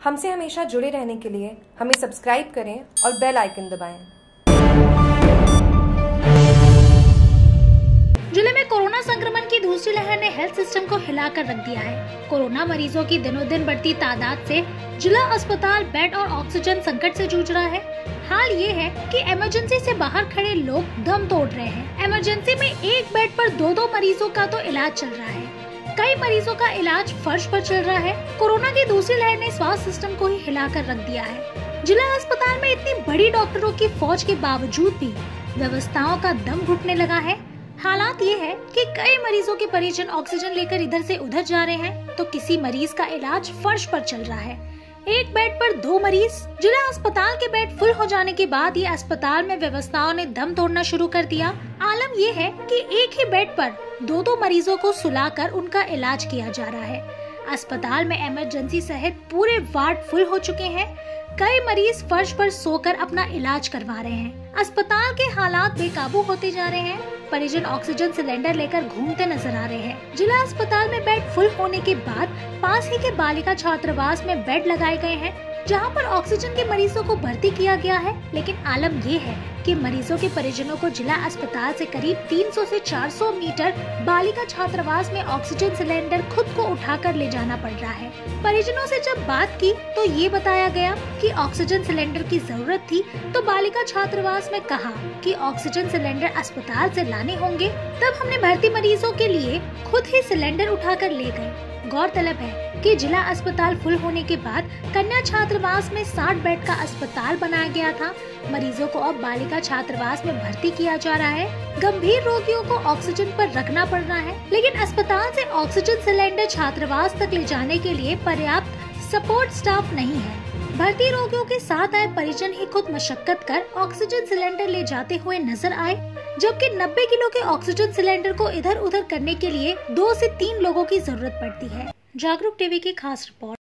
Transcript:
हमसे हमेशा जुड़े रहने के लिए हमें सब्सक्राइब करें और बेल आइकन दबाएँ। ज़िले में कोरोना संक्रमण की दूसरी लहर ने हेल्थ सिस्टम को हिलाकर रख दिया है। कोरोना मरीजों की दिनों दिन बढ़ती तादाद से जिला अस्पताल बेड और ऑक्सीजन संकट से जूझ रहा है। हाल ये है कि इमरजेंसी से बाहर खड़े लोग दम तोड़ रहे हैं। इमरजेंसी में एक बेड पर दो दो मरीजों का तो इलाज चल रहा है। कई मरीजों का इलाज फर्श पर चल रहा है। कोरोना की दूसरी लहर ने स्वास्थ्य सिस्टम को ही हिलाकर रख दिया है। जिला अस्पताल में इतनी बड़ी डॉक्टरों की फौज के बावजूद भी व्यवस्थाओं का दम घुटने लगा है। हालात ये है कि कई मरीजों के परिजन ऑक्सीजन लेकर इधर से उधर जा रहे हैं तो किसी मरीज़ का इलाज फर्श पर चल रहा है। एक बेड पर दो मरीज़। जिला अस्पताल के बेड फुल हो जाने के बाद ही अस्पताल में व्यवस्थाओं ने दम तोड़ना शुरू कर दिया। आलम ये है कि एक ही बेड पर दो दो मरीजों को सुलाकर उनका इलाज किया जा रहा है। अस्पताल में इमरजेंसी सहित पूरे वार्ड फुल हो चुके हैं। कई मरीज़ फर्श पर सोकर अपना इलाज करवा रहे हैं। अस्पताल के हालात बेकाबू होते जा रहे हैं। परिजन ऑक्सीजन सिलेंडर लेकर घूमते नज़र आ रहे हैं। जिला अस्पताल में बेड फुल होने के बाद पास ही के बालिका छात्रावास में बेड लगाए गए हैं। जहाँ पर ऑक्सीजन के मरीजों को भर्ती किया गया है, लेकिन आलम ये है कि मरीजों के परिजनों को जिला अस्पताल से करीब 300 से 400 मीटर बालिका छात्रावास में ऑक्सीजन सिलेंडर खुद को उठाकर ले जाना पड़ रहा है। परिजनों से जब बात की तो ये बताया गया कि ऑक्सीजन सिलेंडर की ज़रूरत थी तो बालिका छात्रावास में कहा कि ऑक्सीजन सिलेंडर अस्पताल से लाने होंगे, तब हमने भर्ती मरीजों के लिए खुद ही सिलेंडर उठाकर ले गए। गौरतलब है कि जिला अस्पताल फुल होने के बाद कन्या छात्रावास में 60 बेड का अस्पताल बनाया गया था। मरीजों को अब बालिका छात्रावास में भर्ती किया जा रहा है। गंभीर रोगियों को ऑक्सीजन पर रखना पड़ रहा है, लेकिन अस्पताल से ऑक्सीजन सिलेंडर छात्रावास तक ले जाने के लिए पर्याप्त सपोर्ट स्टाफ नहीं है। भर्ती रोगियों के साथ आए परिजन ही खुद मशक्कत कर ऑक्सीजन सिलेंडर ले जाते हुए नज़र आए। जबकि 90 किलो के ऑक्सीजन सिलेंडर को इधर उधर करने के लिए दो से तीन लोगों की ज़रूरत पड़ती है। जागरूक टीवी की खास रिपोर्ट।